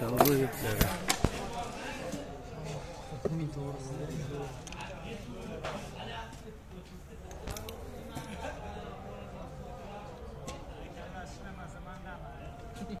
Doğru yükleri.